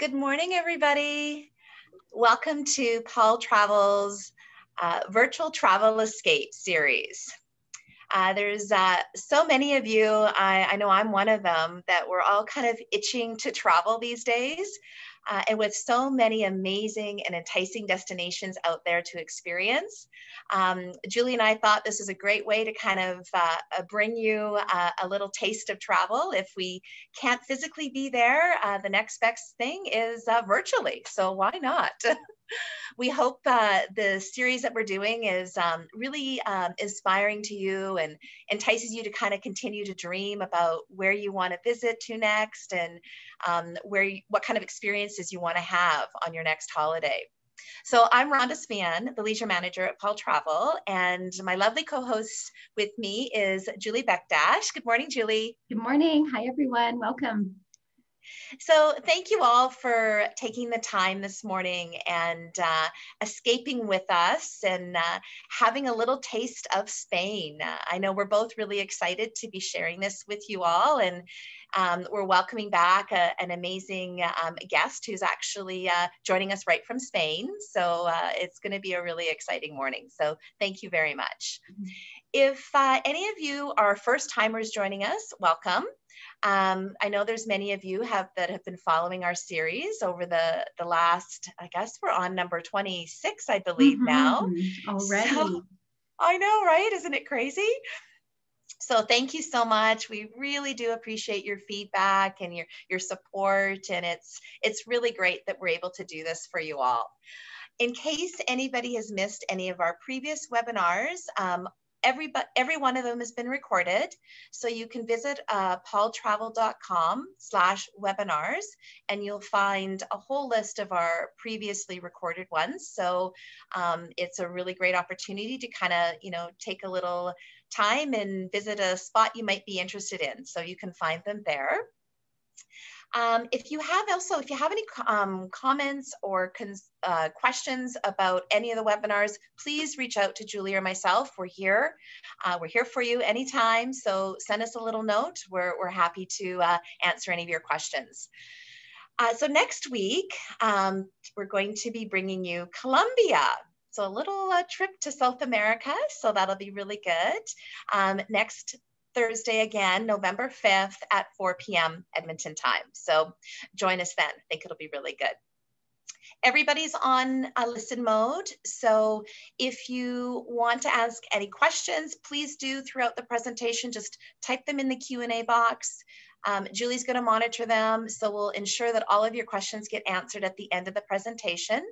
Good morning, everybody. Welcome to Paul Travel's uh, Virtual Travel Escape series. Uh, there's uh, so many of you, I, I, know I'm one of them, that we're all kind of itching to travel these days. Uh, and with so many amazing and enticing destinations out there to experience, um, Julie and I thought this is a great way to kind of uh, uh, bring you uh, a little taste of travel. If we can't physically be there, the next best thing is virtually. So why not? we hope uh, the series that we're doing is um, really um, inspiring to you and entices you to kind of continue to dream about where you want to visit to next and um, where you, what kind of experiences you want to have on your next holiday. So I'm Rhonda Span, the leisure manager at Paul Travel, and my lovely co-host with me is Julie Bekdashe. Good morning, Julie. Good morning. Hi, everyone. Welcome. So, thank you all for taking the time this morning and uh, escaping with us and uh, having a little taste of Spain. Uh, I know we're both really excited to be sharing this with you all, and um, we're welcoming back a, an amazing um, guest who's actually uh, joining us right from Spain. So, uh, it's going to be a really exciting morning. So, thank you very much. Mm-hmm. If uh, any of you are first timers joining us, welcome. Um, I know there's many of you have that have been following our series over the the last. I guess we're on number 26, I believe mm-hmm. now already. So, I know, right? Isn't it crazy? So thank you so much. We really do appreciate your feedback and your your support, and it's it's really great that we're able to do this for you all. In case anybody has missed any of our previous webinars, um, every, every one of them has been recorded. So you can visit uh, paultravel.com slash webinars and you'll find a whole list of our previously recorded ones. So um, it's a really great opportunity to kind of, you know, take a little time and visit a spot you might be interested in. So you can find them there. Um, if you have also, if you have any um, comments or uh, questions about any of the webinars, please reach out to Julie or myself. We're here. Uh, we're here for you anytime. So send us a little note. We're, we're happy to uh, answer any of your questions. Uh, so next week, um, we're going to be bringing you Colombia. So a little uh, trip to South America. So that'll be really good. Um, next Thursday again, November 5th at 4 p.m. Edmonton time. So join us then. I think it'll be really good. Everybody's on a listen mode. So if you want to ask any questions, please do throughout the presentation, just type them in the Q&A box. Um, Julie's gonna monitor them. So we'll ensure that all of your questions get answered at the end of the presentation.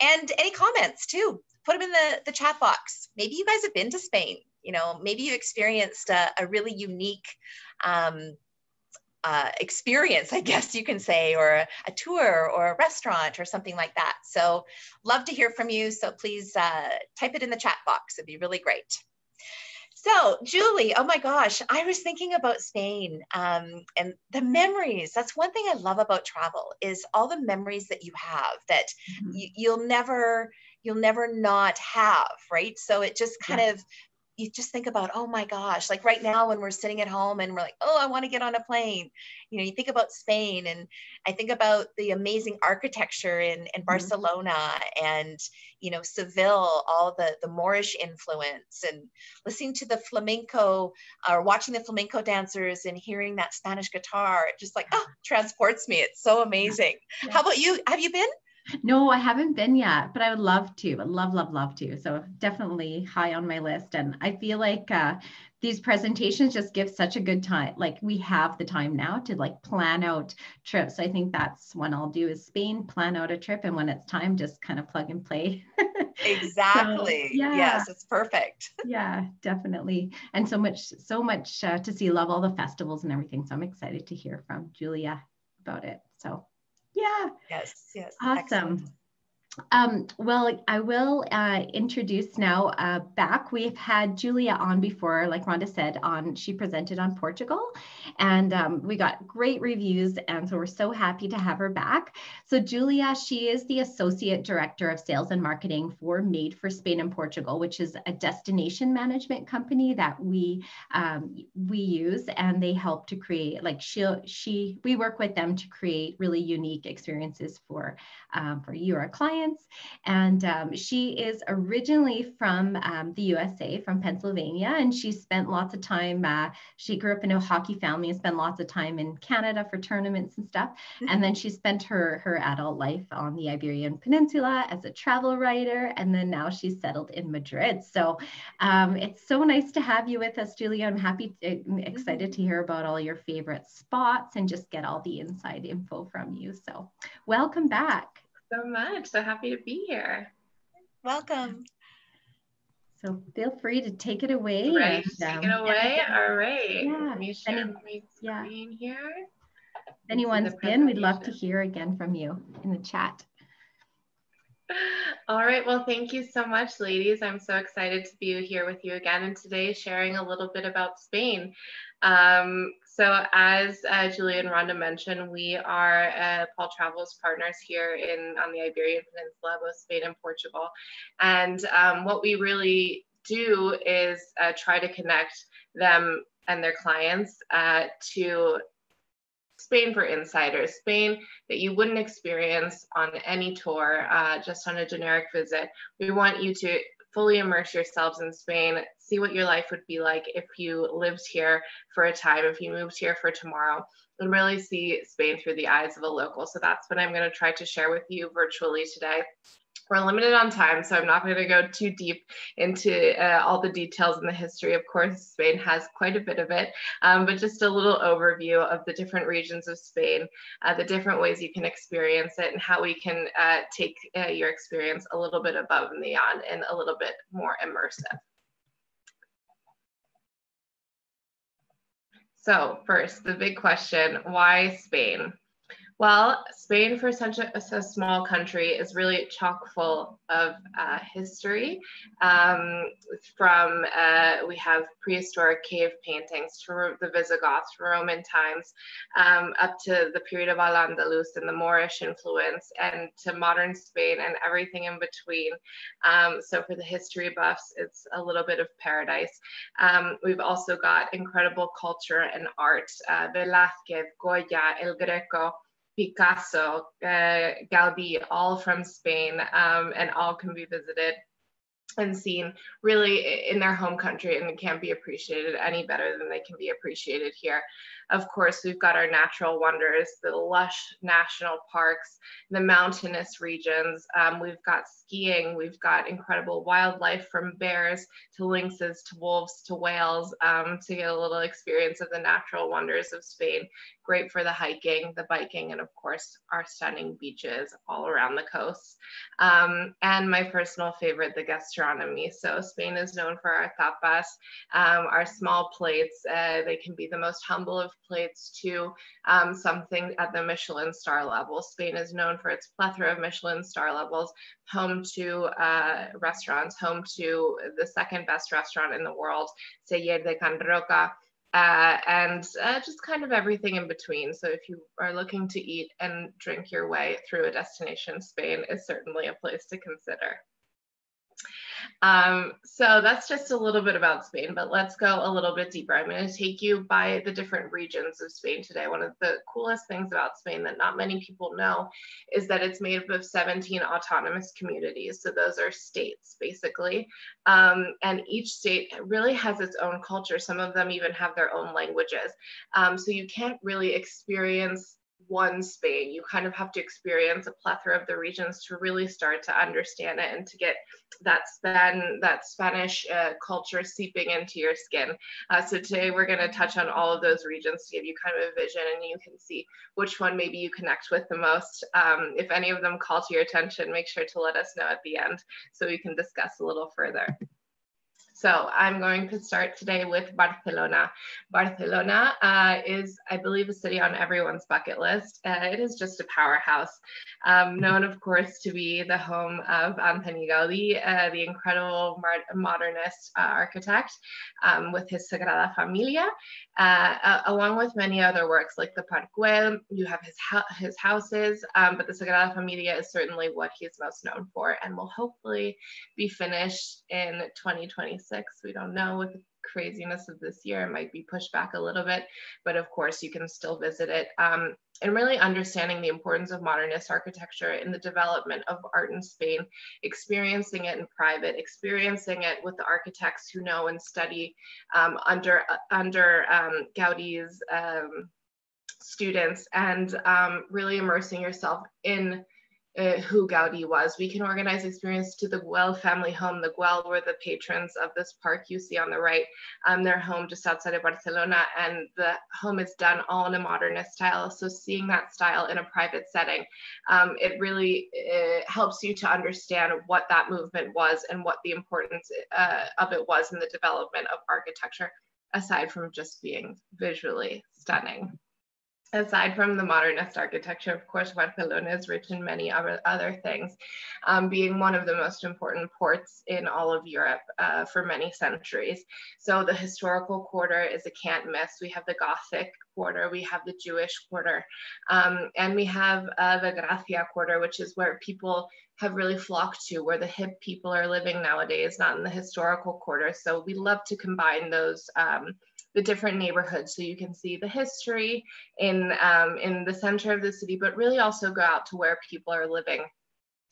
And any comments too, put them in the, the chat box. Maybe you guys have been to Spain you know maybe you experienced a, a really unique um, uh, experience, I guess you can say, or a, a, tour or a restaurant or something like that. So, love to hear from you. So, please uh, type it in the chat box. It'd be really great. So, Julie, oh my gosh, I was thinking about Spain um, and the memories. That's one thing I love about travel is all the memories that you have that mm-hmm. you, you'll never you'll never not have, right? So it just kind yeah. of you just think about, oh my gosh, like right now when we're sitting at home and we're like, oh, I want to get on a plane. You know, you think about Spain and I think about the amazing architecture in, in mm-hmm. Barcelona and, you know, Seville, all the, the Moorish influence and listening to the flamenco or watching the flamenco dancers and hearing that Spanish guitar, it just like, oh, transports me. It's so amazing. Yeah. How about you? Have you been? No, I haven't been yet, but I would love to. I'd love, love, love to. So definitely high on my list. And I feel like uh, these presentations just give such a good time. Like we have the time now to like plan out trips. I think that's when I'll do is Spain, plan out a trip, and when it's time, just kind of plug and play. exactly. So, yeah. Yes, it's perfect. yeah, definitely. And so much, so much uh, to see. Love all the festivals and everything. So I'm excited to hear from Julia about it. So yeah. Yes, yes. Awesome. Excellent. Um, well, I will uh, introduce now uh, back. We've had Julia on before, like Rhonda said, on she presented on Portugal, and um, we got great reviews, and so we're so happy to have her back. So Julia, she is the associate director of sales and marketing for Made for Spain and Portugal, which is a destination management company that we um, we use, and they help to create like she she we work with them to create really unique experiences for um, for you, our clients. And um, she is originally from um, the USA, from Pennsylvania, and she spent lots of time. Uh, she grew up in a hockey family and spent lots of time in Canada for tournaments and stuff. And then she spent her her adult life on the Iberian Peninsula as a travel writer, and then now she's settled in Madrid. So um, it's so nice to have you with us, Julia. I'm happy, to, I'm excited to hear about all your favorite spots and just get all the inside info from you. So welcome back so much. So happy to be here. Welcome. So feel free to take it away. Right, and, um, take it away. All right. Yeah. Let me share Any, screen yeah. here. If anyone's been, we'd love to hear again from you in the chat. All right. Well, thank you so much, ladies. I'm so excited to be here with you again and today sharing a little bit about Spain. Um, so as uh, Julia and Rhonda mentioned, we are uh, Paul Travels partners here in on the Iberian Peninsula, both Spain and Portugal. And um, what we really do is uh, try to connect them and their clients uh, to Spain for insiders, Spain that you wouldn't experience on any tour, uh, just on a generic visit. We want you to fully immerse yourselves in Spain, see what your life would be like if you lived here for a time, if you moved here for tomorrow, and really see Spain through the eyes of a local. So that's what I'm going to try to share with you virtually today. We're limited on time, so I'm not going to go too deep into uh, all the details in the history. Of course, Spain has quite a bit of it, um, but just a little overview of the different regions of Spain, uh, the different ways you can experience it, and how we can uh, take uh, your experience a little bit above and beyond and a little bit more immersive. So first, the big question, why Spain? Well, Spain, for such a, a, small country, is really chock full of uh, history. Um, from uh, we have prehistoric cave paintings from the Visigoths, Roman times, um, up to the period of Al Andalus and the Moorish influence, and to modern Spain and everything in between. Um, so, for the history buffs, it's a little bit of paradise. Um, we've also got incredible culture and art. Uh, Velázquez, Goya, El Greco. Picasso, uh, Gaudi, all from Spain, um, and all can be visited and seen really in their home country and can't be appreciated any better than they can be appreciated here. Of course, we've got our natural wonders, the lush national parks, the mountainous regions. Um, we've got skiing, we've got incredible wildlife from bears to lynxes to wolves to whales um, to get a little experience of the natural wonders of Spain. Great for the hiking, the biking, and of course, our stunning beaches all around the coast. Um, and my personal favorite, the gastronomy. So Spain is known for our tapas, um, our small plates. Uh, they can be the most humble of plates to um, something at the Michelin star level. Spain is known for its plethora of Michelin star levels, home to uh, restaurants, home to the second best restaurant in the world, Celler de Can Roca. Uh, and uh, just kind of everything in between. So if you are looking to eat and drink your way through a destination, Spain is certainly a place to consider. Um, so that's just a little bit about Spain, but let's go a little bit deeper. I'm going to take you by the different regions of Spain today. One of the coolest things about Spain that not many people know is that it's made up of 17 autonomous communities. So those are states, basically. Um, and each state really has its own culture. Some of them even have their own languages. Um, so you can't really experience one Spain. You kind of have to experience a plethora of the regions to really start to understand it and to get that Span that Spanish uh, culture seeping into your skin. Uh, so today we're going to touch on all of those regions to give you kind of a vision, and you can see which one maybe you connect with the most. Um, if any of them call to your attention, make sure to let us know at the end so we can discuss a little further. So I'm going to start today with Barcelona. Barcelona uh, is, I believe, a city on everyone's bucket list. Uh, it is just a powerhouse, um, known, of course, to be the home of Antoni Gaudí, uh, the incredible modernist uh, architect, um, with his Sagrada Familia, uh, along with many other works like the Güell. You have his, his houses, um, but the Sagrada Familia is certainly what he's most known for and will hopefully be finished in 2026 we don't know with the craziness of this year, it might be pushed back a little bit, but of course you can still visit it. Um, and really understanding the importance of modernist architecture in the development of art in Spain, experiencing it in private, experiencing it with the architects who know and study um, under, uh, under um, Gaudi's um, students and um, really immersing yourself in uh, who Gaudi was. We can organize experience to the Güell family home. The Güell were the patrons of this park you see on the right. Um, their home just outside of Barcelona, and the home is done all in a modernist style. So seeing that style in a private setting, um, it really uh, helps you to understand what that movement was and what the importance uh, of it was in the development of architecture, aside from just being visually stunning. Aside from the modernist architecture, of course, Barcelona is rich in many other things, um, being one of the most important ports in all of Europe uh, for many centuries. So the historical quarter is a can't miss. We have the Gothic quarter, we have the Jewish quarter, um, and we have uh, the Gracia quarter, which is where people have really flocked to, where the hip people are living nowadays, not in the historical quarter. So we love to combine those um, the different neighborhoods. So you can see the history in um, in the center of the city but really also go out to where people are living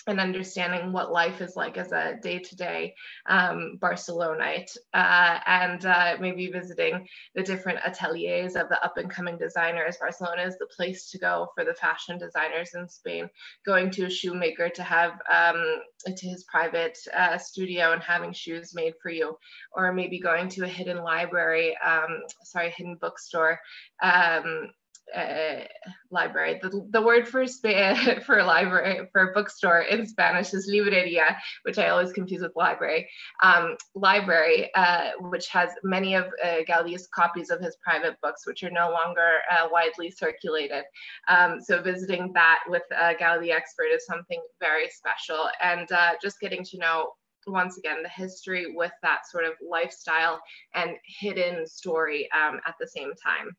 and understanding what life is like as a day-to-day um, Barcelonite uh, and uh, maybe visiting the different ateliers of the up-and-coming designers. Barcelona is the place to go for the fashion designers in Spain. Going to a shoemaker to have um, to his private uh, studio and having shoes made for you, or maybe going to a hidden library, um, sorry, hidden bookstore um, uh, library. The, the word for for library for bookstore in Spanish is libreria, which I always confuse with library. Um, library, uh, which has many of uh, Gaudi's copies of his private books, which are no longer uh, widely circulated. Um, so visiting that with a Gaudi expert is something very special, and uh, just getting to know once again the history with that sort of lifestyle and hidden story um, at the same time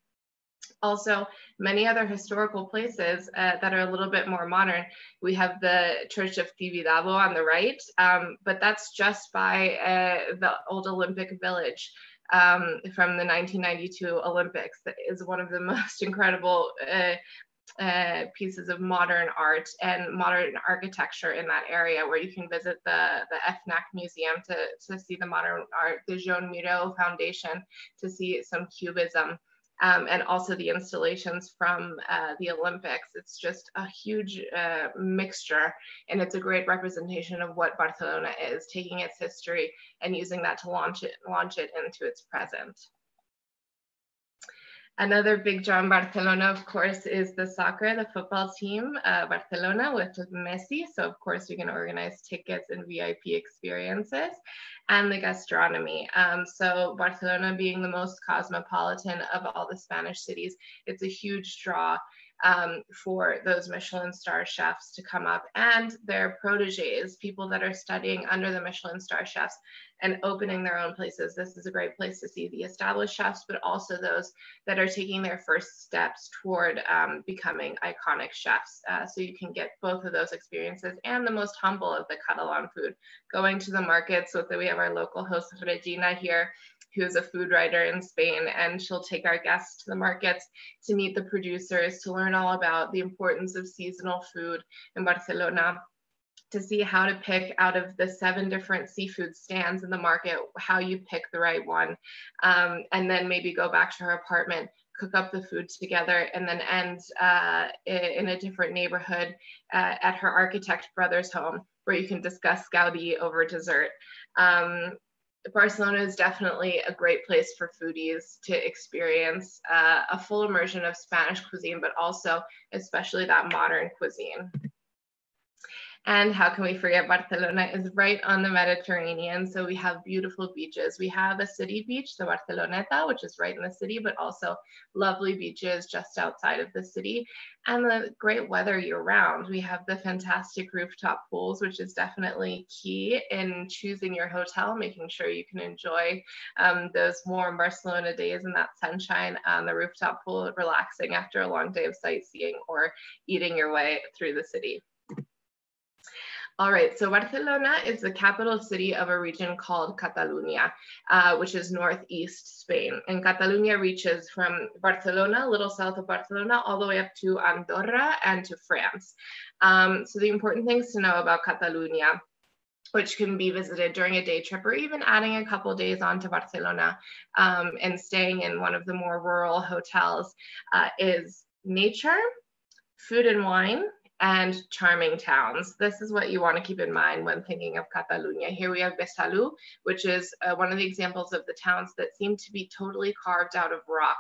also many other historical places uh, that are a little bit more modern. We have the Church of Tibidabo on the right, um, but that's just by uh, the old Olympic Village um, from the 1992 Olympics. That is one of the most incredible uh, uh, pieces of modern art and modern architecture in that area where you can visit the, the MNAC Museum to, to see the modern art, the Joan Miró Foundation to see some cubism um, and also the installations from uh, the Olympics. It's just a huge uh, mixture, and it's a great representation of what Barcelona is, taking its history and using that to launch it, launch it into its present. Another big draw in Barcelona, of course, is the soccer, the football team, uh, Barcelona with Messi. So, of course, you can organize tickets and VIP experiences and the gastronomy. Um, so, Barcelona being the most cosmopolitan of all the Spanish cities, it's a huge draw um, for those Michelin star chefs to come up and their proteges, people that are studying under the Michelin star chefs and opening their own places. This is a great place to see the established chefs, but also those that are taking their first steps toward um, becoming iconic chefs. Uh, so you can get both of those experiences and the most humble of the Catalan food, going to the market. So that we have our local host Regina here who's a food writer in Spain, and she'll take our guests to the markets to meet the producers, to learn all about the importance of seasonal food in Barcelona, to see how to pick out of the seven different seafood stands in the market, how you pick the right one, um, and then maybe go back to her apartment cook up the food together and then end uh, in a different neighborhood uh, at her architect brother's home where you can discuss Gaudi over dessert. Um, Barcelona is definitely a great place for foodies to experience uh, a full immersion of Spanish cuisine, but also especially that modern cuisine. And how can we forget Barcelona is right on the Mediterranean. So we have beautiful beaches. We have a city beach, the Barceloneta, which is right in the city, but also lovely beaches just outside of the city and the great weather year round. We have the fantastic rooftop pools, which is definitely key in choosing your hotel, making sure you can enjoy um, those warm Barcelona days and that sunshine on the rooftop pool, relaxing after a long day of sightseeing or eating your way through the city. All right, so Barcelona is the capital city of a region called Catalunya, uh, which is northeast Spain. And Catalunya reaches from Barcelona, a little south of Barcelona, all the way up to Andorra and to France. Um, so the important things to know about Catalunya which can be visited during a day trip or even adding a couple days on to Barcelona um, and staying in one of the more rural hotels uh, is nature, food and wine, and charming towns. This is what you want to keep in mind when thinking of Catalunya. Here we have Besalú, which is uh, one of the examples of the towns that seem to be totally carved out of rock.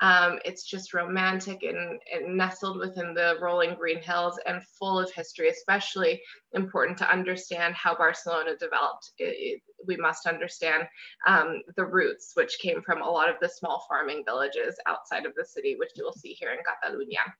Um, it's just romantic and, and, nestled within the rolling green hills and full of history, especially important to understand how Barcelona developed. It, it, we must understand um, the roots, which came from a lot of the small farming villages outside of the city, which you will see here in Catalunya.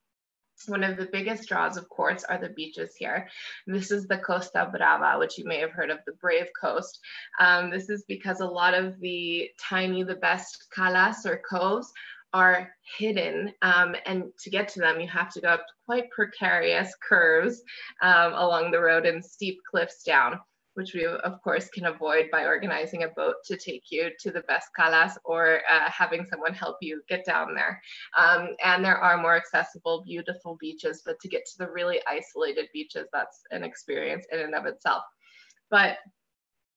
One of the biggest draws, of course, are the beaches here. This is the Costa Brava, which you may have heard of, the Brave Coast. Um, this is because a lot of the tiny, the best calas or coves are hidden um, and to get to them you have to go up quite precarious curves um, along the road and steep cliffs down which we of course can avoid by organizing a boat to take you to the best calas or uh, having someone help you get down there. Um, and there are more accessible, beautiful beaches, but to get to the really isolated beaches, that's an experience in and of itself. But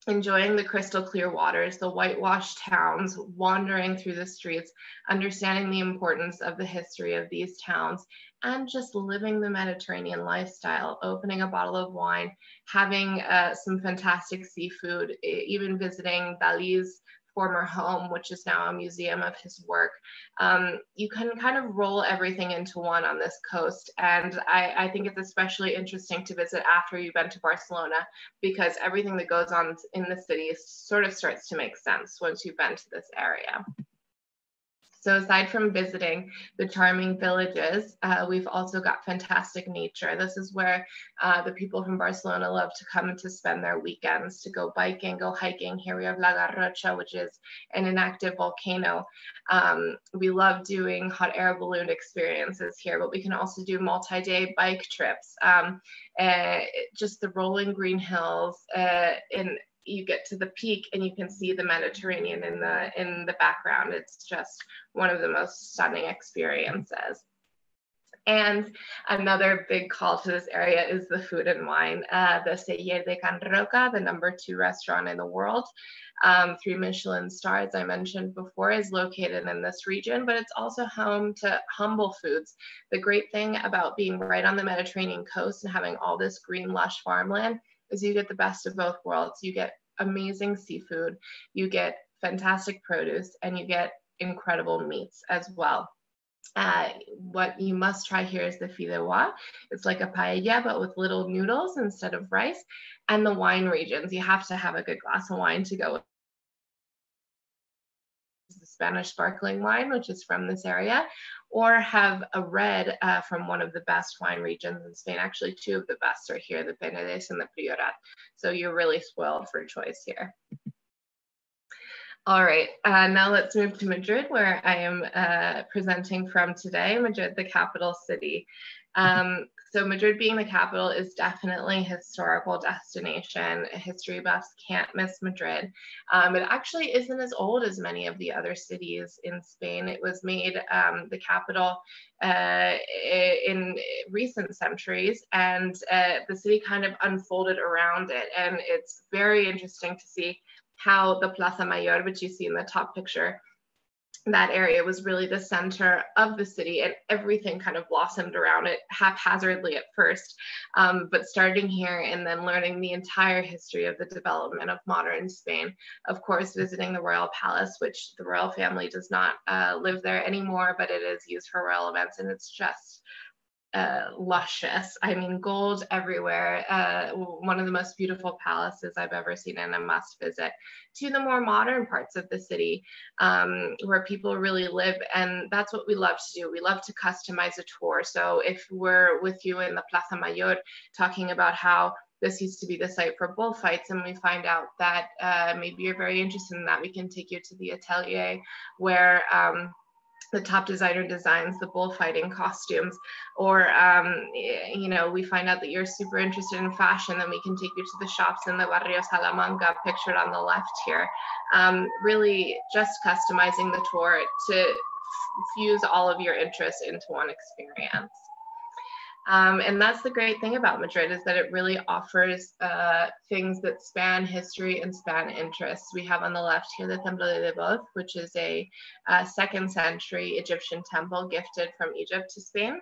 enjoying the crystal clear waters, the whitewashed towns, wandering through the streets, understanding the importance of the history of these towns, and just living the Mediterranean lifestyle, opening a bottle of wine, having uh, some fantastic seafood, even visiting Dali's former home, which is now a museum of his work. Um, you can kind of roll everything into one on this coast. And I, I, think it's especially interesting to visit after you've been to Barcelona because everything that goes on in the city sort of starts to make sense once you've been to this area. So aside from visiting the charming villages, uh, we've also got fantastic nature. This is where uh, the people from Barcelona love to come to spend their weekends, to go biking, go hiking. Here we have La Garrocha, which is an inactive volcano. Um, we love doing hot air balloon experiences here, but we can also do multi-day bike trips. Um, uh, just the rolling green hills uh, in you get to the peak and you can see the Mediterranean in the in the background. It's just one of the most stunning experiences. And another big call to this area is the food and wine. Uh, the Celler de Can Roca, the number two restaurant in the world, um, three Michelin stars I mentioned before, is located in this region, but it's also home to humble foods. The great thing about being right on the Mediterranean coast and having all this green, lush farmland is you get the best of both worlds. You get amazing seafood, you get fantastic produce, and you get incredible meats as well. Uh, what you must try here is the fideuà. It's like a paella, but with little noodles instead of rice. And the wine regions, you have to have a good glass of wine to go Spanish sparkling wine, which is from this area, or have a red uh, from one of the best wine regions in Spain. Actually, two of the best are here, the Penedès and the Priorat. So you're really spoiled for choice here. All right, uh, now let's move to Madrid, where I am uh, presenting from today, Madrid, the capital city. Um, so Madrid being the capital is definitely a historical destination. History buffs can't miss Madrid. Um, it actually isn't as old as many of the other cities in Spain. It was made um, the capital uh, in recent centuries and uh, the city kind of unfolded around it. And it's very interesting to see how the Plaza Mayor, which you see in the top picture, that area was really the center of the city and everything kind of blossomed around it haphazardly at first um, but starting here and then learning the entire history of the development of modern spain. Of course visiting the royal palace which the royal family does not uh, live there anymore but it is used for royal events and it's just uh, luscious. I mean, gold everywhere. Uh, one of the most beautiful palaces I've ever seen and a must visit. To the more modern parts of the city um, where people really live. And that's what we love to do. We love to customize a tour. So if we're with you in the Plaza Mayor talking about how this used to be the site for bullfights and we find out that uh, maybe you're very interested in that, we can take you to the atelier where um, the top designer designs the bullfighting costumes or um, you know we find out that you're super interested in fashion then we can take you to the shops in the barrio salamanca pictured on the left here. Um, really just customizing the tour to fuse all of your interests into one experience um, and that's the great thing about Madrid is that it really offers uh, things that span history and span interests. We have on the left here the Templo de Debod, which is a, a uh, second century Egyptian temple gifted from Egypt to Spain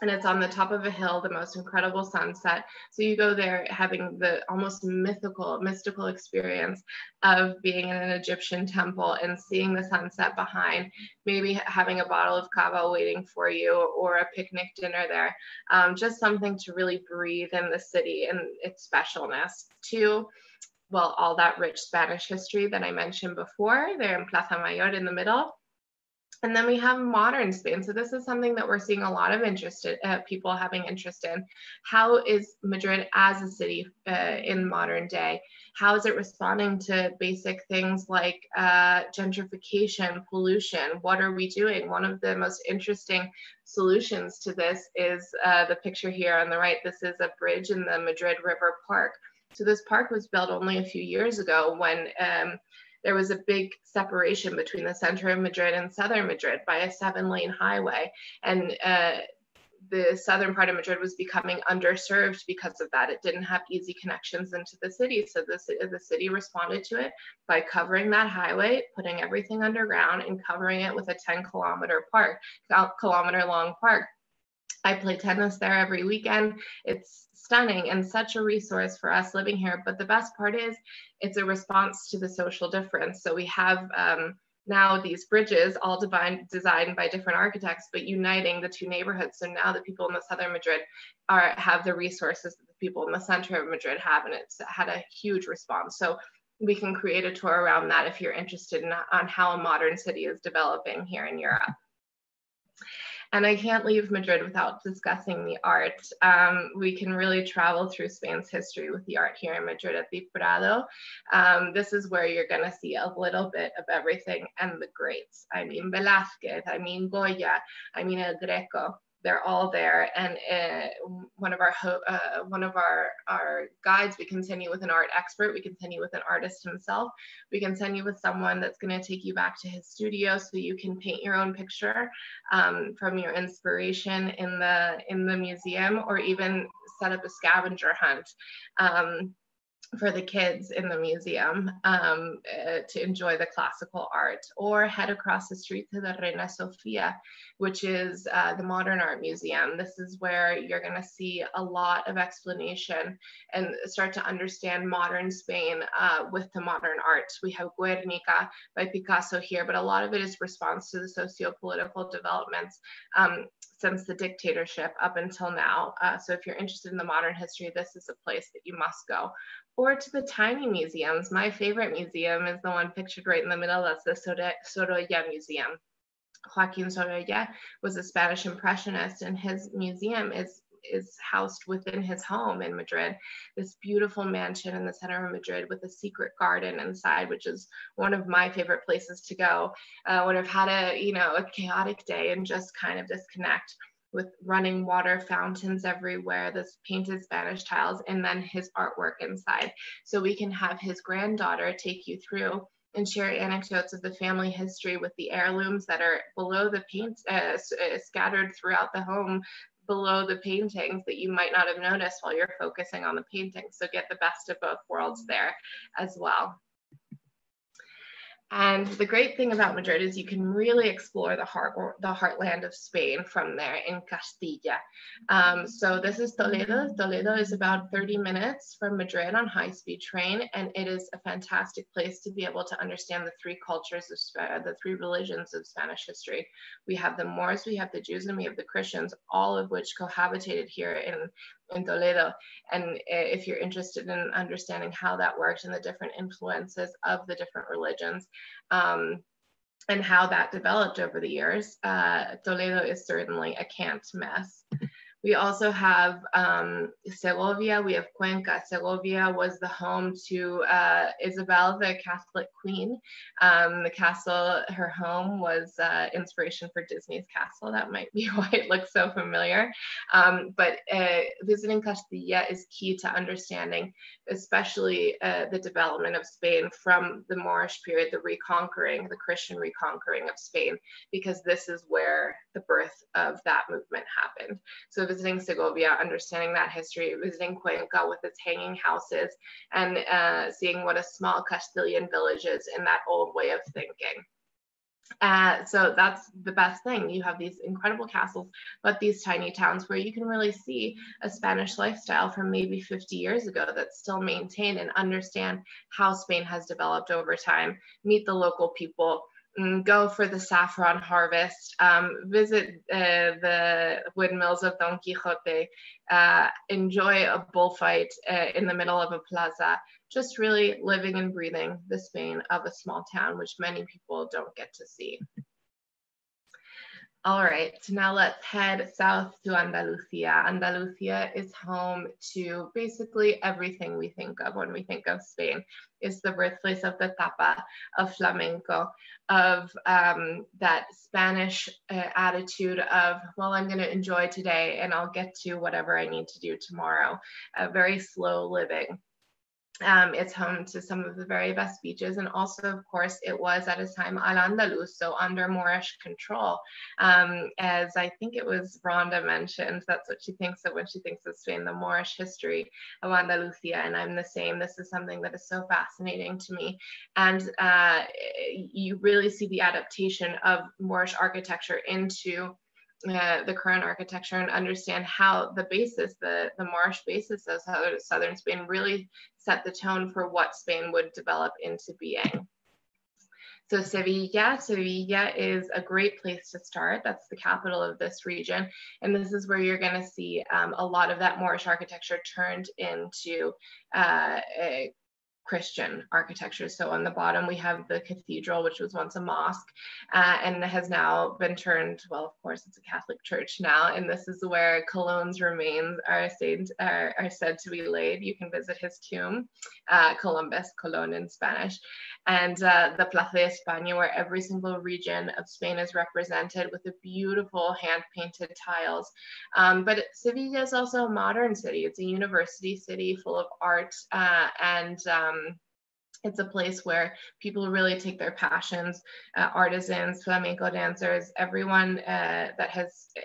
and it's on the top of a hill, the most incredible sunset. So you go there having the almost mythical, mystical experience of being in an Egyptian temple and seeing the sunset behind, maybe having a bottle of cava waiting for you or a picnic dinner there. Um, just something to really breathe in the city and its specialness. Two, well, all that rich Spanish history that I mentioned before, there in Plaza Mayor in the middle and then we have modern Spain. So this is something that we're seeing a lot of interest in, uh, people having interest in. How is Madrid as a city uh, in modern day? How is it responding to basic things like uh, gentrification, pollution? What are we doing? One of the most interesting solutions to this is uh, the picture here on the right. This is a bridge in the Madrid River Park. So this park was built only a few years ago when um, there was a big separation between the center of Madrid and southern Madrid by a seven lane highway. And uh, the southern part of Madrid was becoming underserved because of that. It didn't have easy connections into the city. So the, the city responded to it by covering that highway, putting everything underground and covering it with a 10 kilometer park, kilometer long park. I play tennis there every weekend. It's stunning and such a resource for us living here. But the best part is it's a response to the social difference. So we have um, now these bridges all divine, designed by different architects, but uniting the two neighborhoods. So now the people in the southern Madrid are have the resources that the people in the center of Madrid have, and it's had a huge response. So we can create a tour around that if you're interested in on how a modern city is developing here in Europe. And I can't leave Madrid without discussing the art. Um, we can really travel through Spain's history with the art here in Madrid at the Prado. Um, this is where you're going to see a little bit of everything and the greats. I mean Velázquez, I mean Goya, I mean El Greco they're all there. And uh, one of our uh, one of our our guides, we continue with an art expert. We continue with an artist himself. We continue with someone that's going to take you back to his studio so you can paint your own picture um, from your inspiration in the in the museum, or even set up a scavenger hunt. Um, for the kids in the museum um, uh, to enjoy the classical art, or head across the street to the Reina Sofia, which is uh, the Modern Art Museum. This is where you're going to see a lot of explanation and start to understand modern Spain uh, with the modern art. We have Guernica by Picasso here, but a lot of it is response to the socio-political developments um, since the dictatorship up until now. Uh, so if you're interested in the modern history, this is a place that you must go or to the tiny museums. My favorite museum is the one pictured right in the middle. That's the Sorolla Museum. Joaquin Sorolla was a Spanish impressionist, and his museum is is housed within his home in Madrid. This beautiful mansion in the center of Madrid with a secret garden inside, which is one of my favorite places to go uh, when I've had a you know a chaotic day and just kind of disconnect with running water fountains everywhere, this painted Spanish tiles, and then his artwork inside. So we can have his granddaughter take you through and share anecdotes of the family history with the heirlooms that are below the paint, uh, uh, scattered throughout the home below the paintings that you might not have noticed while you're focusing on the paintings. So get the best of both worlds there as well. And the great thing about Madrid is you can really explore the heart the heartland of Spain from there in Castilla. Um, so this is Toledo. Toledo is about 30 minutes from Madrid on high-speed train, and it is a fantastic place to be able to understand the three cultures of Sp- the three religions of Spanish history. We have the Moors, we have the Jews, and we have the Christians, all of which cohabitated here in in Toledo. And if you're interested in understanding how that worked and the different influences of the different religions, um, and how that developed over the years, uh, Toledo is certainly a can't mess. We also have um, Segovia, we have Cuenca. Segovia was the home to uh, Isabel, the Catholic queen. Um, the castle, her home, was uh, inspiration for Disney's castle. That might be why it looks so familiar. Um, but uh, visiting Castilla is key to understanding, especially uh, the development of Spain from the Moorish period, the reconquering, the Christian reconquering of Spain, because this is where the birth of that movement happened. So visiting Segovia, understanding that history, visiting Cuenca with its hanging houses, and uh, seeing what a small Castilian village is in that old way of thinking. Uh, so that's the best thing. You have these incredible castles, but these tiny towns where you can really see a Spanish lifestyle from maybe 50 years ago that's still maintained and understand how Spain has developed over time, meet the local people, go for the saffron harvest, um, visit uh, the windmills of Don Quixote, uh, enjoy a bullfight uh, in the middle of a plaza, just really living and breathing the Spain of a small town, which many people don't get to see. All right, so now let's head south to Andalusia. Andalusia is home to basically everything we think of when we think of Spain. It's the birthplace of the tapa, of flamenco, of um, that Spanish uh, attitude of, well, I'm going to enjoy today and I'll get to whatever I need to do tomorrow. A very slow living. Um, it's home to some of the very best beaches, and also, of course, it was at a time al Andalus, so under Moorish control. Um, as I think it was Rhonda mentioned, that's what she thinks of when she thinks of Spain, the Moorish history of Andalusia, and I'm the same. This is something that is so fascinating to me, and uh, you really see the adaptation of Moorish architecture into the current architecture and understand how the basis, the, the Moorish basis of southern Spain really set the tone for what Spain would develop into being. So Sevilla, Sevilla is a great place to start. That's the capital of this region. And this is where you're gonna see um, a lot of that Moorish architecture turned into uh, Christian architecture. So on the bottom, we have the cathedral, which was once a mosque uh, and has now been turned, well, of course, it's a Catholic church now. And this is where Colón's remains are said, are, are said to be laid. You can visit his tomb, uh, Columbus, Cologne in Spanish. And uh, the Plaza de España, where every single region of Spain is represented with the beautiful hand-painted tiles. Um, but Sevilla is also a modern city. It's a university city full of art uh, and um, it's a place where people really take their passions, uh, artisans, flamenco dancers, everyone uh, that has uh,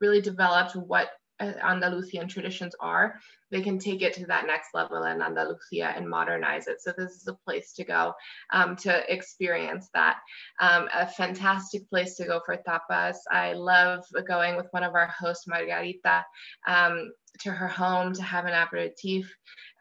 really developed what Andalusian traditions are, they can take it to that next level in Andalusia and modernize it. So this is a place to go um, to experience that. Um, a fantastic place to go for tapas. I love going with one of our hosts, Margarita, um, to her home to have an aperitif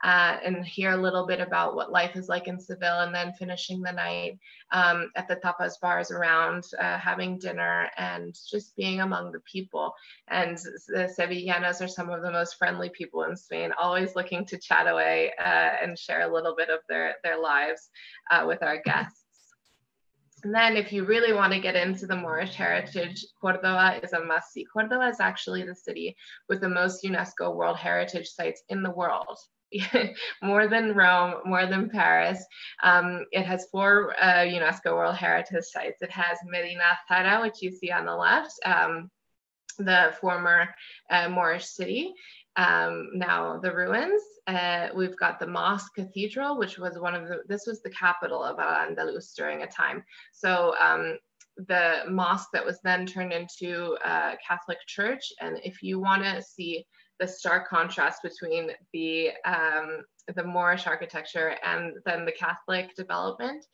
uh, and hear a little bit about what life is like in Seville, and then finishing the night um, at the tapas bars around, uh, having dinner, and just being among the people. And the Sevillanas are some of the most friendly people in Spain, always looking to chat away uh, and share a little bit of their, their lives uh, with our guests. And then if you really want to get into the Moorish heritage, Cordoba is a must-see. Cordoba is actually the city with the most UNESCO World Heritage sites in the world. more than Rome, more than Paris. Um, it has four uh, UNESCO World Heritage Sites. It has Medina Zara, which you see on the left, um, the former uh, Moorish city. Um, now the ruins. Uh, we've got the Mosque Cathedral, which was one of the, this was the capital of Al-Andalus during a time. So um, the mosque that was then turned into a Catholic church. And if you want to see the stark contrast between the um, the Moorish architecture and then the Catholic development.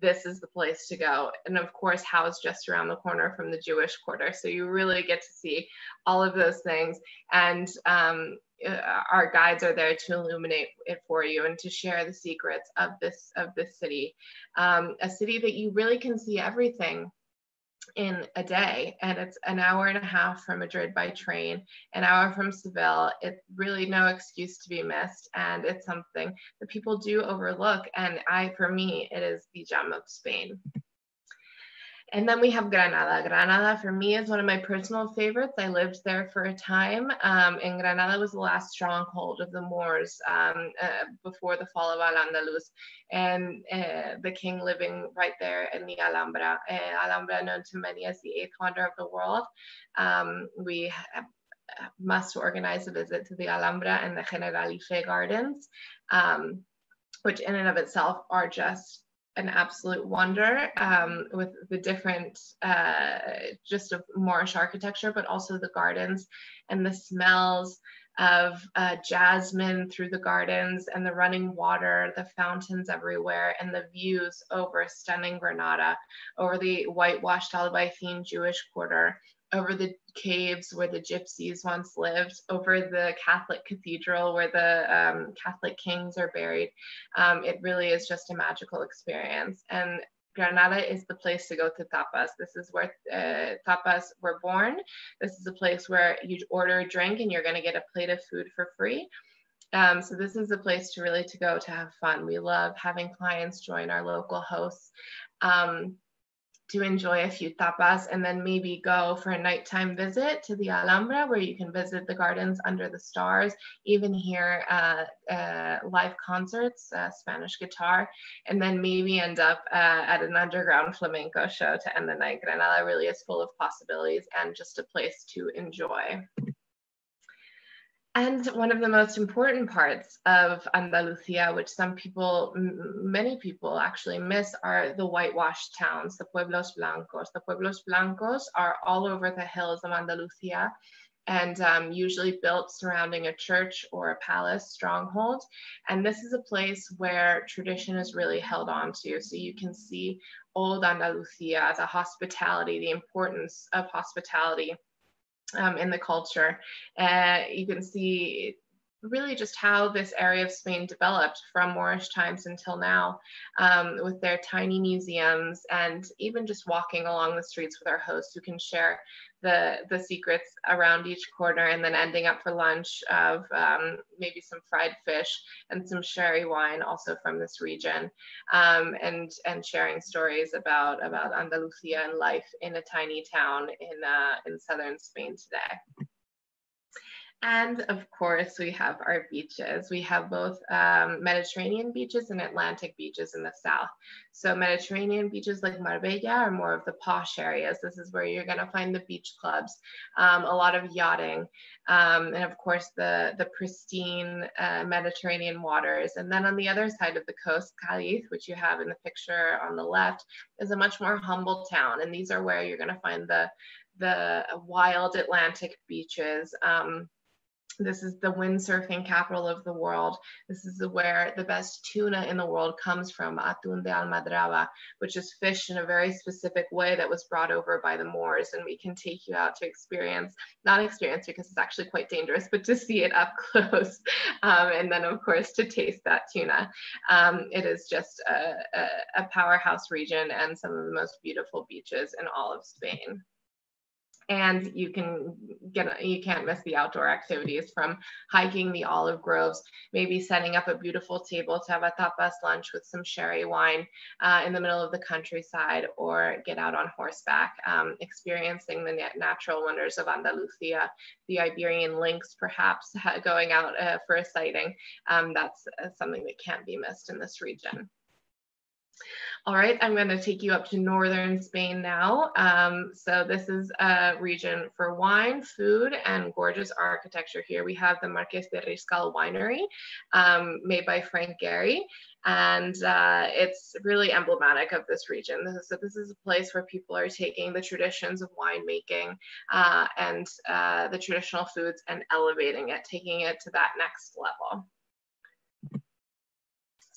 This is the place to go. And of course, housed just around the corner from the Jewish quarter. So you really get to see all of those things. And um, uh, our guides are there to illuminate it for you and to share the secrets of this of this city, um, a city that you really can see everything in a day and it's an hour and a half from Madrid by train, an hour from Seville. It's really no excuse to be missed. And it's something that people do overlook. And I, for me, it is the gem of Spain. And then we have Granada. Granada for me is one of my personal favorites. I lived there for a time, um, and Granada was the last stronghold of the Moors um, uh, before the fall of Al-Andalus, and uh, the king living right there in the Alhambra. Uh, Alhambra, known to many as the eighth wonder of the world. Um, we must organize a visit to the Alhambra and the Generalife Gardens, um, which in and of itself are just an absolute wonder um, with the different, uh, just of Moorish architecture, but also the gardens and the smells of uh, jasmine through the gardens and the running water, the fountains everywhere, and the views over stunning Granada, over the whitewashed Albayzin Jewish quarter, over the caves where the gypsies once lived, over the Catholic cathedral where the um, Catholic kings are buried. Um, it really is just a magical experience. And Granada is the place to go to tapas. This is where uh, tapas were born. This is a place where you order a drink and you're going to get a plate of food for free. Um, so this is a place to really to go to have fun. We love having clients join our local hosts. Um, to enjoy a few tapas and then maybe go for a nighttime visit to the Alhambra where you can visit the gardens under the stars, even hear uh, uh, live concerts, uh, Spanish guitar, and then maybe end up uh, at an underground flamenco show to end the night. Granada really is full of possibilities and just a place to enjoy. And one of the most important parts of Andalusia, which some people, many people actually miss, are the whitewashed towns, the pueblos blancos. The pueblos blancos are all over the hills of Andalusia and um, usually built surrounding a church or a palace stronghold. And this is a place where tradition is really held on to. So you can see old Andalusia, the hospitality, the importance of hospitality um, in the culture. Uh, you can see really just how this area of Spain developed from Moorish times until now, um, with their tiny museums and even just walking along the streets with our hosts who can share the the secrets around each corner and then ending up for lunch of um, maybe some fried fish and some sherry wine also from this region um, and and sharing stories about about Andalusia and life in a tiny town in uh, in southern Spain today. And of course, we have our beaches. We have both um, Mediterranean beaches and Atlantic beaches in the south. So Mediterranean beaches like Marbella are more of the posh areas. This is where you're going to find the beach clubs, um, a lot of yachting, um, and of course the, the pristine uh, Mediterranean waters. And then on the other side of the coast, Cadiz, which you have in the picture on the left, is a much more humble town. And these are where you're going to find the the wild Atlantic beaches. Um, this is the windsurfing capital of the world. This is where the best tuna in the world comes from, atún de almadraba, which is fish in a very specific way that was brought over by the Moors. And we can take you out to experience, not experience because it's actually quite dangerous, but to see it up close. Um, and then, of course, to taste that tuna. Um, it is just a, a, a powerhouse region and some of the most beautiful beaches in all of Spain and you can get you can't miss the outdoor activities from hiking the olive groves maybe setting up a beautiful table to have a tapas lunch with some sherry wine uh, in the middle of the countryside or get out on horseback um, experiencing the natural wonders of andalusia the iberian lynx perhaps going out uh, for a sighting. Um, that's uh, something that can't be missed in this region all right, I'm going to take you up to northern Spain now. Um, so this is a region for wine, food, and gorgeous architecture here. We have the Marques de Riscal winery um, made by Frank Gehry. And uh, it's really emblematic of this region. This is, so this is a place where people are taking the traditions of winemaking uh, and uh, the traditional foods and elevating it, taking it to that next level.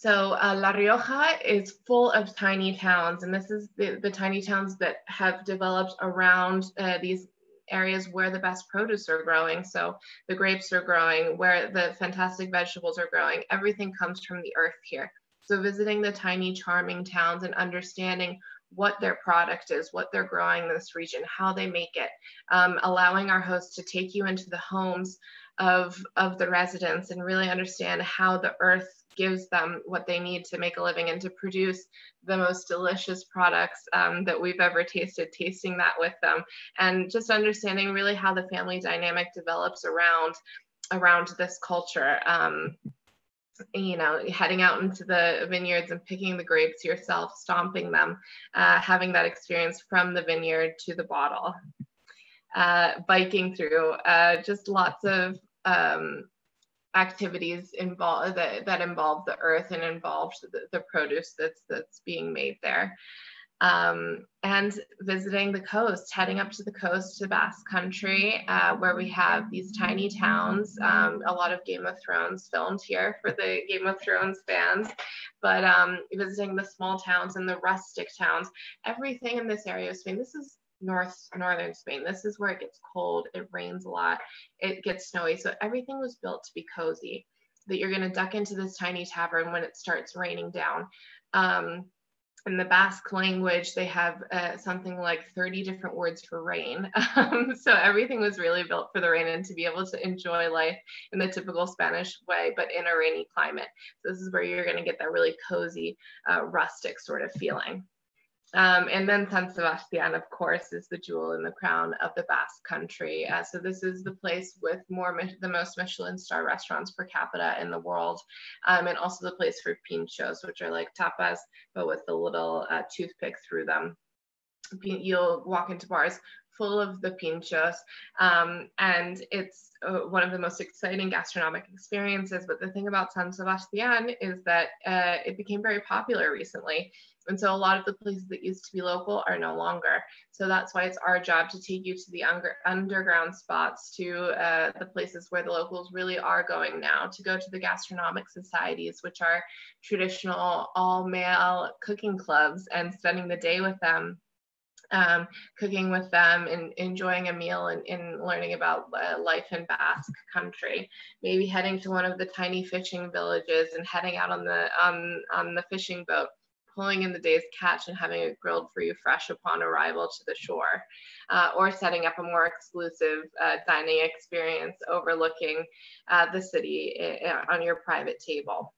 So uh, La Rioja is full of tiny towns, and this is the, the tiny towns that have developed around uh, these areas where the best produce are growing. So the grapes are growing, where the fantastic vegetables are growing. Everything comes from the earth here. So visiting the tiny, charming towns and understanding what their product is, what they're growing in this region, how they make it, um, allowing our hosts to take you into the homes of, of the residents and really understand how the earth gives them what they need to make a living and to produce the most delicious products um, that we've ever tasted, tasting that with them, and just understanding really how the family dynamic develops around around this culture. Um, you know, heading out into the vineyards and picking the grapes yourself, stomping them, uh, having that experience from the vineyard to the bottle, uh, biking through, uh, just lots of um, activities involved that, that involve the earth and involve the, the produce that's that's being made there um, and visiting the coast, heading up to the coast to Basque Country, uh, where we have these tiny towns. Um, a lot of Game of Thrones filmed here for the Game of Thrones fans, but um, visiting the small towns and the rustic towns, everything in this area of Spain. This is north northern Spain. This is where it gets cold, it rains a lot, it gets snowy. So everything was built to be cozy. That you're going to duck into this tiny tavern when it starts raining down. Um, in the Basque language, they have uh, something like 30 different words for rain. Um, so everything was really built for the rain and to be able to enjoy life in the typical Spanish way, but in a rainy climate. So this is where you're going to get that really cozy, uh, rustic sort of feeling. Um, and then San Sebastian, of course, is the jewel in the crown of the Basque country. Uh, so this is the place with more the most Michelin star restaurants per capita in the world, um, and also the place for pinchos, which are like tapas, but with the little uh, toothpick through them. You'll walk into bars full of the pinchos, um, and it's uh, one of the most exciting gastronomic experiences. But the thing about San Sebastian is that uh, it became very popular recently. And so a lot of the places that used to be local are no longer. So that's why it's our job to take you to the under, underground spots, to uh, the places where the locals really are going now, to go to the gastronomic societies, which are traditional all male cooking clubs, and spending the day with them. Um, cooking with them and enjoying a meal and, and learning about uh, life in Basque country. Maybe heading to one of the tiny fishing villages and heading out on the on on the fishing boat pulling in the day's catch and having it grilled for you fresh upon arrival to the shore, uh, or setting up a more exclusive uh, dining experience overlooking uh, the city uh, on your private table.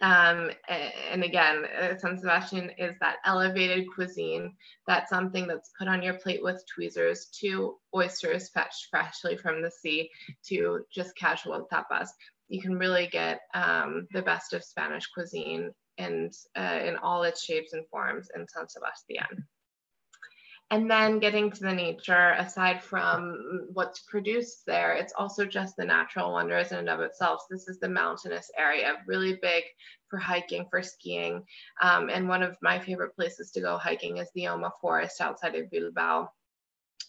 Um, and again, uh, San Sebastian is that elevated cuisine. That's something that's put on your plate with tweezers to oysters fetched freshly from the sea to just casual tapas. You can really get um, the best of Spanish cuisine and uh, in all its shapes and forms in San Sebastian. And then getting to the nature, aside from what's produced there, it's also just the natural wonders in and of itself. This is the mountainous area, really big for hiking, for skiing. Um, and one of my favorite places to go hiking is the Oma Forest outside of Bilbao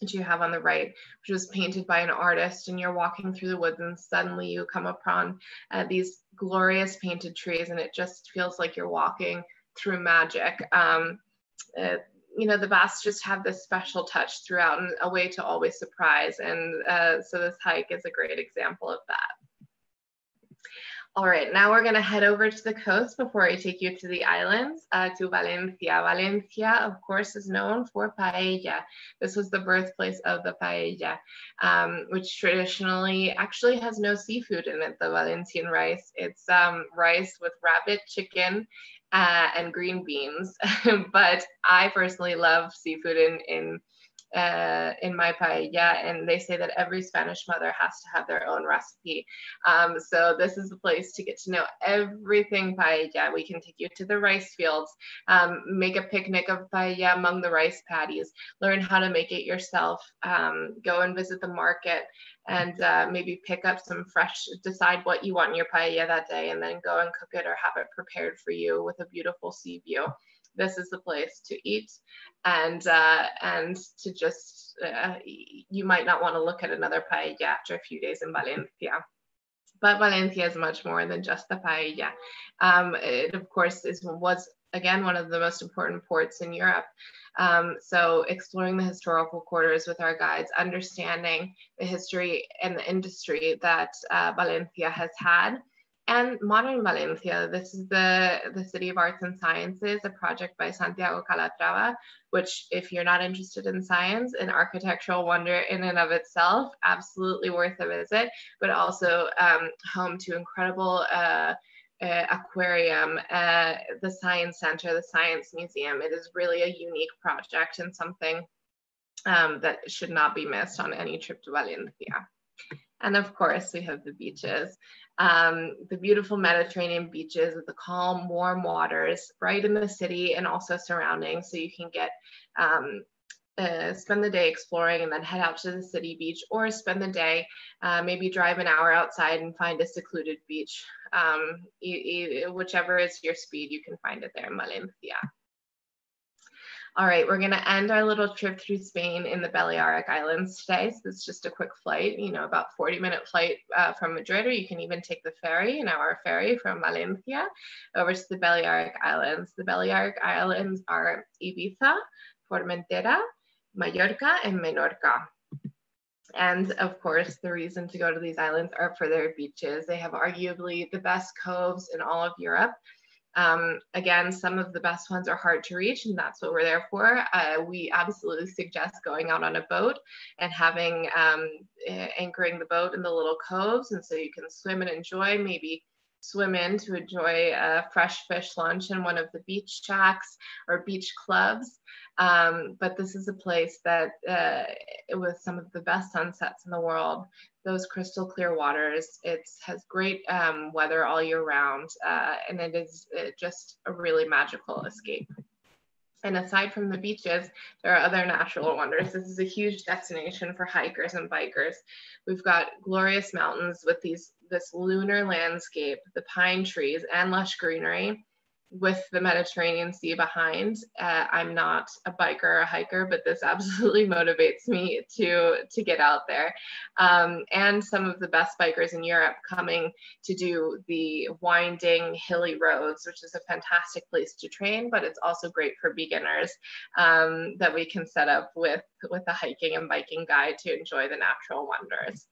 that you have on the right, which was painted by an artist, and you're walking through the woods, and suddenly you come upon uh, these glorious painted trees, and it just feels like you're walking through magic. Um, uh, you know, the Basques just have this special touch throughout and a way to always surprise. And uh, so this hike is a great example of that. All right, now we're gonna head over to the coast before I take you to the islands, uh, to Valencia. Valencia, of course, is known for paella. This was the birthplace of the paella, um, which traditionally actually has no seafood in it, the Valencian rice. It's um, rice with rabbit, chicken, uh, and green beans. but I personally love seafood in, in uh, in my paella, and they say that every Spanish mother has to have their own recipe. Um, so this is the place to get to know everything paella. We can take you to the rice fields, um, make a picnic of paella among the rice paddies, learn how to make it yourself, um, go and visit the market, and uh, maybe pick up some fresh, decide what you want in your paella that day, and then go and cook it or have it prepared for you with a beautiful sea view this is the place to eat and uh, and to just uh, you might not want to look at another paella after a few days in Valencia. but Valencia is much more than just the paella. Um, it, of course, is, was again one of the most important ports in Europe. Um, so exploring the historical quarters with our guides, understanding the history and the industry that uh, Valencia has had, and Modern Valencia. This is the, the City of Arts and Sciences, a project by Santiago Calatrava, which if you're not interested in science, an architectural wonder in and of itself, absolutely worth a visit, but also um, home to incredible uh, uh, aquarium, uh, the science center, the science museum. It is really a unique project and something um, that should not be missed on any trip to Valencia. And of course, we have the beaches, um, the beautiful Mediterranean beaches with the calm, warm waters right in the city and also surrounding. So you can get um, uh, spend the day exploring and then head out to the city beach or spend the day, uh, maybe drive an hour outside and find a secluded beach. Um, you, you, whichever is your speed, you can find it there in Valencia. All right, we're gonna end our little trip through Spain in the Balearic Islands today. So it's just a quick flight, you know, about 40 minute flight uh, from Madrid, or you can even take the ferry, an hour ferry from Valencia over to the Balearic Islands. The Balearic Islands are Ibiza, Formentera, Mallorca, and Menorca. And of course, the reason to go to these islands are for their beaches. They have arguably the best coves in all of Europe. Um, again, some of the best ones are hard to reach, and that's what we're there for. Uh, we absolutely suggest going out on a boat and having um, anchoring the boat in the little coves, and so you can swim and enjoy. Maybe swim in to enjoy a fresh fish lunch in one of the beach shacks or beach clubs. Um, but this is a place that, uh, with some of the best sunsets in the world, those crystal clear waters, it has great um, weather all year round, uh, and it is uh, just a really magical escape. And aside from the beaches, there are other natural wonders. This is a huge destination for hikers and bikers. We've got glorious mountains with these this lunar landscape, the pine trees and lush greenery with the Mediterranean Sea behind. Uh, I'm not a biker or a hiker, but this absolutely motivates me to, to get out there. Um, and some of the best bikers in Europe coming to do the winding hilly roads, which is a fantastic place to train, but it's also great for beginners um, that we can set up with, with a hiking and biking guide to enjoy the natural wonders.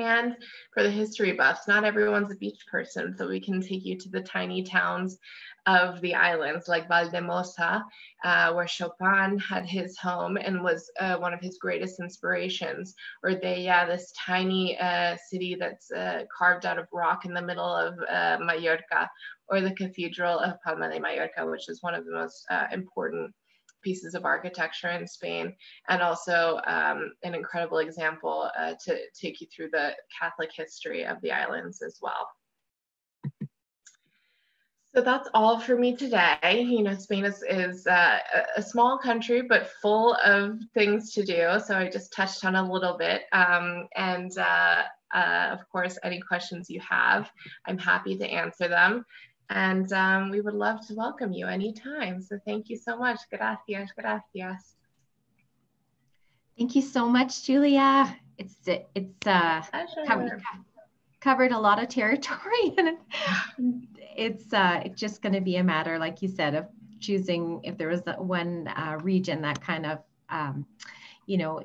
And for the history buffs, not everyone's a beach person, so we can take you to the tiny towns of the islands, like Valdemosa, uh, where Chopin had his home and was uh, one of his greatest inspirations. Or Deia, this tiny uh, city that's uh, carved out of rock in the middle of uh, Mallorca, or the Cathedral of Palma de Mallorca, which is one of the most uh, important pieces of architecture in Spain, and also um, an incredible example uh, to take you through the Catholic history of the islands as well. So that's all for me today. You know, Spain is, is uh, a small country, but full of things to do. So I just touched on a little bit. Um, and uh, uh, of course, any questions you have, I'm happy to answer them. And um, we would love to welcome you anytime. So thank you so much. Gracias, gracias. Thank you so much, Julia. It's it's uh, covered, covered a lot of territory, and it's uh, it's just going to be a matter, like you said, of choosing if there was one uh, region that kind of um, you know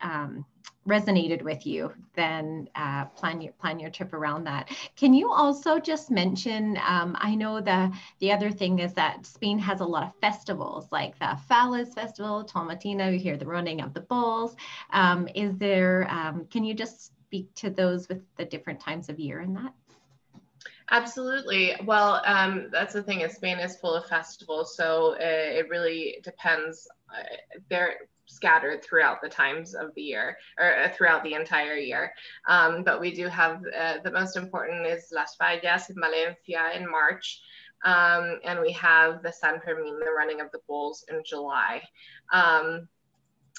um, resonated with you, then uh, plan your plan your trip around that. Can you also just mention? Um, I know the the other thing is that Spain has a lot of festivals, like the Fallas Festival, Tomatina. You hear the running of the bulls. Um, is there? Um, can you just speak to those with the different times of year in that? Absolutely. Well, um, that's the thing is Spain is full of festivals, so uh, it really depends. Uh, there, scattered throughout the times of the year or uh, throughout the entire year. Um, but we do have uh, the most important is Las Fallas in Valencia in March. Um, and we have the San Fermin, the running of the bulls in July. Um,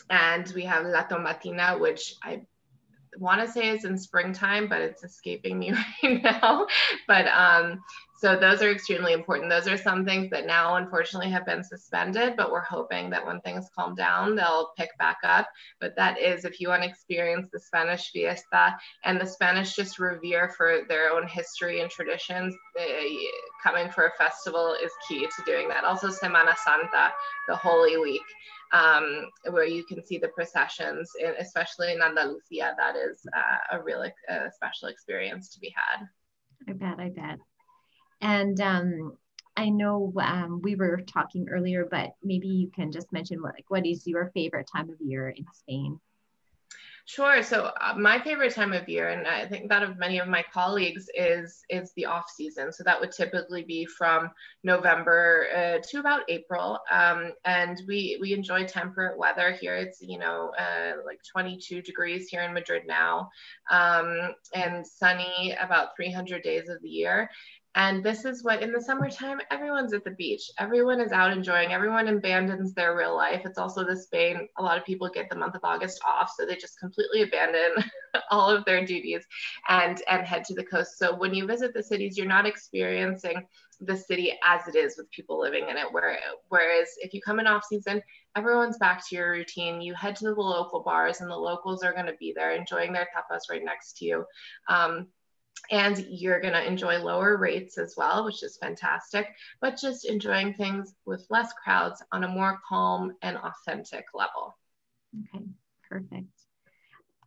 and we have La Tomatina, which I want to say it's in springtime, but it's escaping me right now. But um, so those are extremely important. Those are some things that now unfortunately have been suspended, but we're hoping that when things calm down, they'll pick back up. But that is if you want to experience the Spanish fiesta and the Spanish just revere for their own history and traditions, coming for a festival is key to doing that. Also Semana Santa, the Holy Week. Um, where you can see the processions, especially in Andalusia. That is uh, a really uh, special experience to be had. I bet, I bet. And um, I know um, we were talking earlier, but maybe you can just mention what like what is your favorite time of year in Spain? Sure. So uh, my favorite time of year, and I think that of many of my colleagues, is is the off season. So that would typically be from November uh, to about April, um, and we we enjoy temperate weather here. It's you know uh, like 22 degrees here in Madrid now, um, and sunny about 300 days of the year. And this is what in the summertime, everyone's at the beach. Everyone is out enjoying. Everyone abandons their real life. It's also the Spain. A lot of people get the month of August off, so they just completely abandon all of their duties and and head to the coast. So when you visit the cities, you're not experiencing the city as it is with people living in it. Where, whereas if you come in off season, everyone's back to your routine. You head to the local bars, and the locals are going to be there enjoying their tapas right next to you. Um, and you're going to enjoy lower rates as well, which is fantastic, but just enjoying things with less crowds on a more calm and authentic level. Okay, perfect.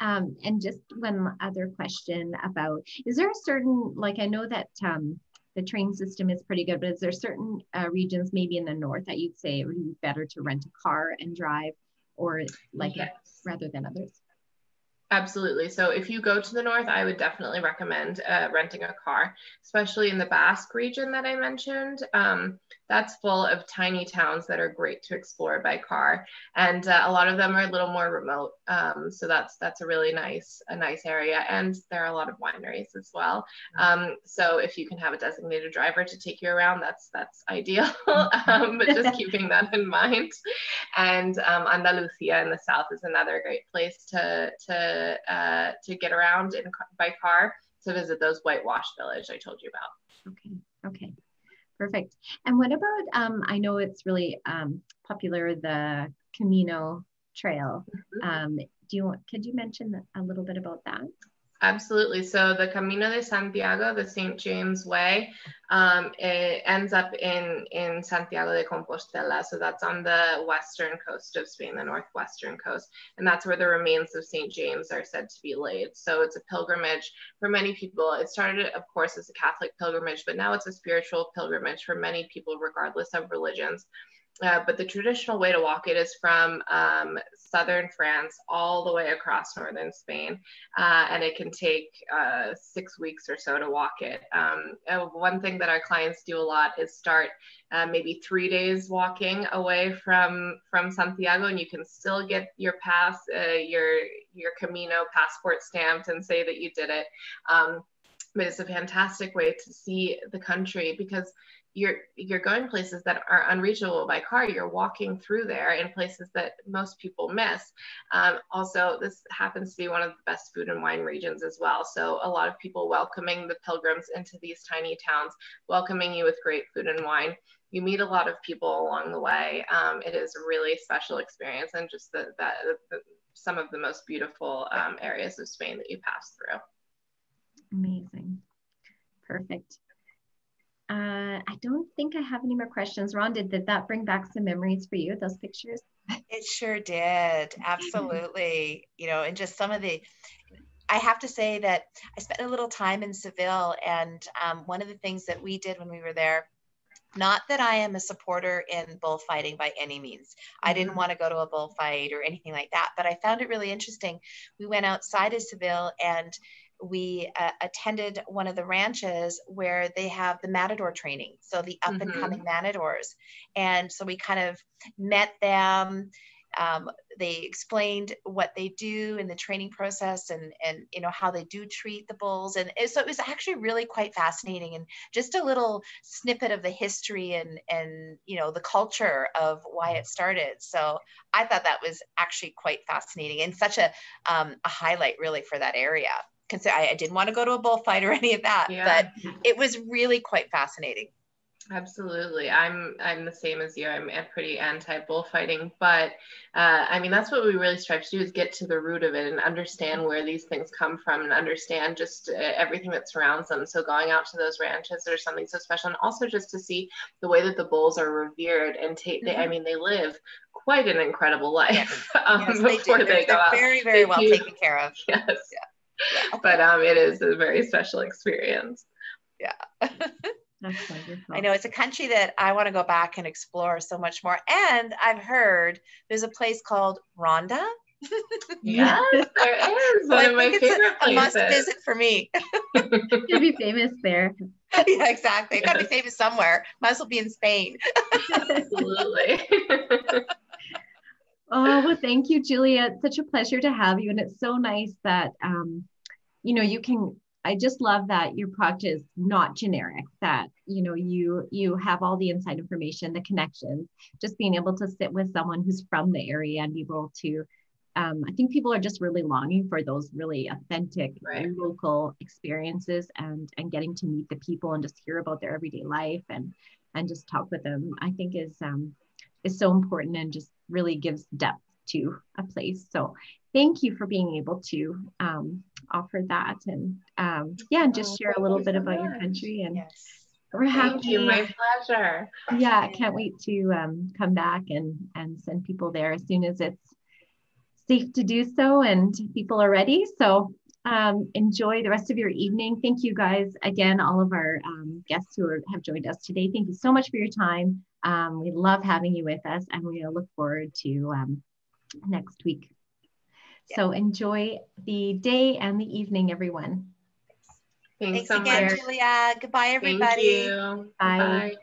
Um, and just one other question about is there a certain, like, I know that um, the train system is pretty good, but is there certain uh, regions, maybe in the north, that you'd say it would be better to rent a car and drive, or like yes. rather than others? Absolutely. So if you go to the north, I would definitely recommend uh, renting a car, especially in the Basque region that I mentioned. Um, that's full of tiny towns that are great to explore by car, and uh, a lot of them are a little more remote. Um, so that's that's a really nice a nice area, and there are a lot of wineries as well. Um, so if you can have a designated driver to take you around, that's that's ideal. Um, but just keeping that in mind. And um, Andalusia in the south is another great place to to uh, to get around in by car to visit those whitewashed village I told you about. Okay. Okay. Perfect. And what about? Um, I know it's really um, popular the Camino Trail. Mm-hmm. Um, do you want, could you mention a little bit about that? Absolutely. So the Camino de Santiago, the St. James Way, um, it ends up in, in Santiago de Compostela. So that's on the western coast of Spain, the northwestern coast. And that's where the remains of St. James are said to be laid. So it's a pilgrimage for many people. It started, of course, as a Catholic pilgrimage, but now it's a spiritual pilgrimage for many people, regardless of religions. Uh, but the traditional way to walk it is from um, southern France all the way across northern Spain. Uh, and it can take uh, six weeks or so to walk it. Um, one thing that our clients do a lot is start uh, maybe three days walking away from, from Santiago, and you can still get your pass, uh, your, your Camino passport stamped and say that you did it. Um, but it's a fantastic way to see the country because you're you're going places that are unreachable by car you're walking through there in places that most people miss. Um, also this happens to be one of the best food and wine regions as well. So a lot of people welcoming the pilgrims into these tiny towns welcoming you with great food and wine. You meet a lot of people along the way. Um, it is a really special experience and just the, the some of the most beautiful um, areas of spain that you pass through. Amazing. Perfect uh, I don't think I have any more questions. Ron, did, did that bring back some memories for you, those pictures? It sure did. Absolutely. you know, and just some of the, I have to say that I spent a little time in Seville, and um, one of the things that we did when we were there, not that I am a supporter in bullfighting by any means. I didn't mm-hmm. want to go to a bullfight or anything like that, but I found it really interesting. We went outside of Seville and we uh, attended one of the ranches where they have the matador training so the up and coming mm-hmm. matadors. And so we kind of met them um, they explained what they do in the training process and and you know how they do treat the bulls. And so it was actually really quite fascinating and just a little snippet of the history and and you know the culture of why it started. So i thought that was actually quite fascinating and such a um, a highlight really for that area I, I didn't want to go to a bullfight or any of that yeah. but it was really quite fascinating Absolutely. I'm I'm the same as you. I'm pretty anti bullfighting, but uh, I mean that's what we really strive to do is get to the root of it and understand where these things come from and understand just uh, everything that surrounds them. So going out to those ranches or something so special, and also just to see the way that the bulls are revered and take. Mm-hmm. I mean they live quite an incredible life yes. um, yes, before they, they go out. Very very well taken care of. Yes. Yeah. Yeah. But um, it is a very special experience. Yeah. I know it's a country that I want to go back and explore so much more. And I've heard there's a place called Ronda. yes, there is. One of my favorite a, a must visit for me. You'll be famous there. yeah, exactly. Got to be famous somewhere. Might as well be in Spain. Absolutely. Oh well, thank you, Julia. It's such a pleasure to have you, and it's so nice that um, you know you can I just love that your product is not generic, that you know you you have all the inside information, the connections, just being able to sit with someone who's from the area and be able to um, I think people are just really longing for those really authentic right. local experiences and and getting to meet the people and just hear about their everyday life and and just talk with them. I think is um, is so important and just really gives depth to a place. So thank you for being able to um, offer that and um, yeah, and just oh, share a little bit about your country. And yes. we're happy. Thank you, my pleasure. Yeah, I can't wait to um, come back and and send people there as soon as it's safe to do so and people are ready. So um, enjoy the rest of your evening. Thank you guys again, all of our um, guests who are, have joined us today. Thank you so much for your time. Um, we love having you with us and we look forward to um, next week. So enjoy the day and the evening, everyone. Thanks, Thanks so again, much. Julia. Goodbye, everybody. Thank you. Bye. Bye.